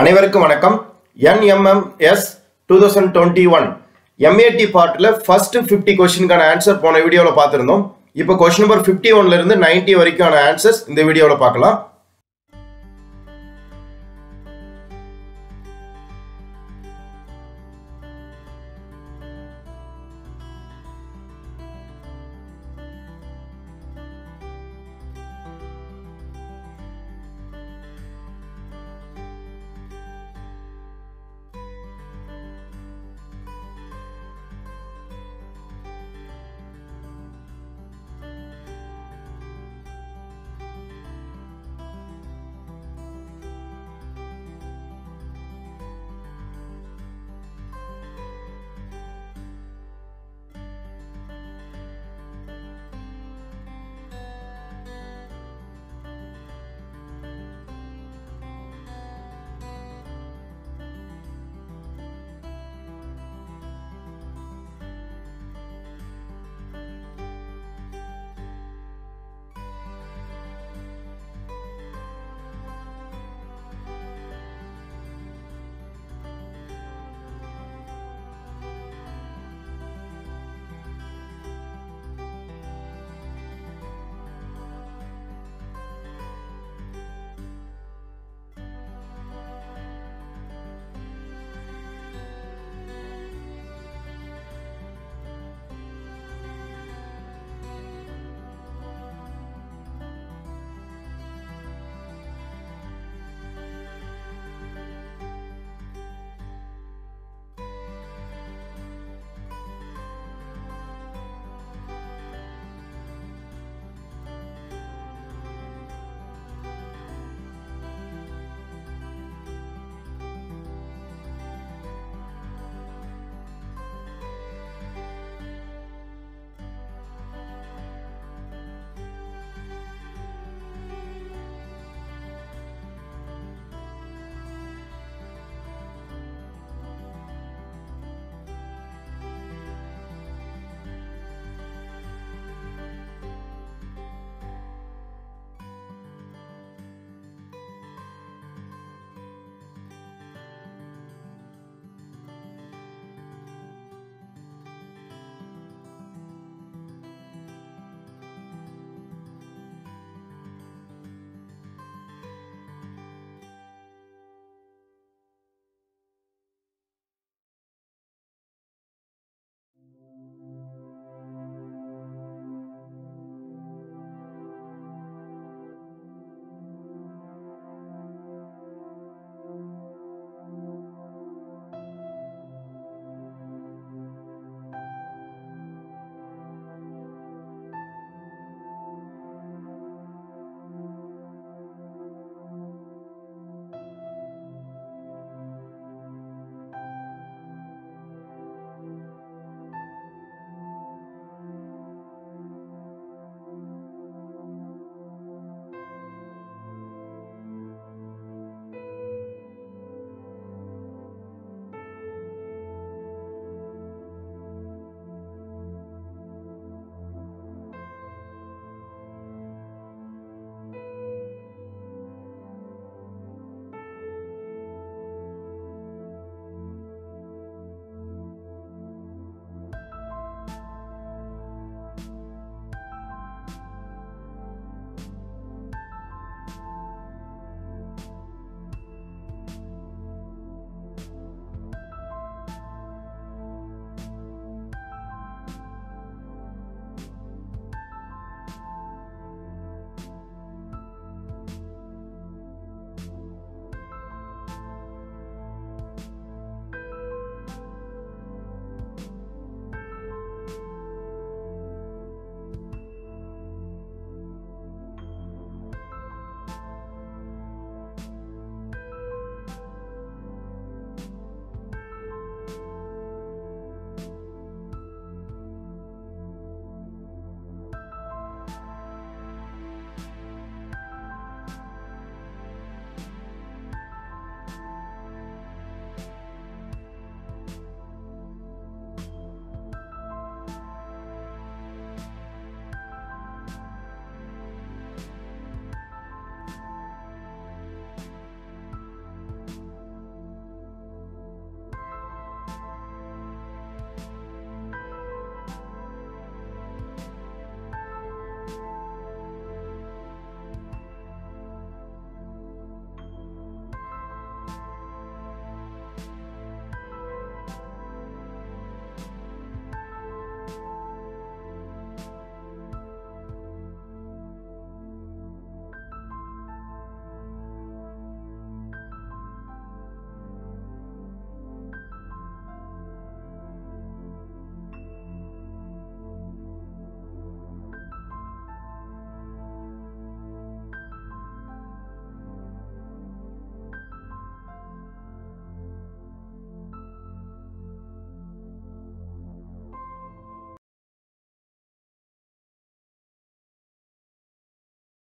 அனைவருக்கும் வணக்கம். NMMS two thousand twenty one MAT பார்ட்டில் ஃபர்ஸ்ட் ஃபிஃப்டி கொஸ்டினுக்கான ஆன்சர் போன வீடியோவில் பார்த்துருந்தோம். இப்போ கொஸ்டின் நம்பர் ஃபிஃப்டி ஒன்லேருந்து நைன்ட்டி நைன்டி வரைக்கான ஆன்சர்ஸ் இந்த வீடியோவில் பார்க்கலாம்.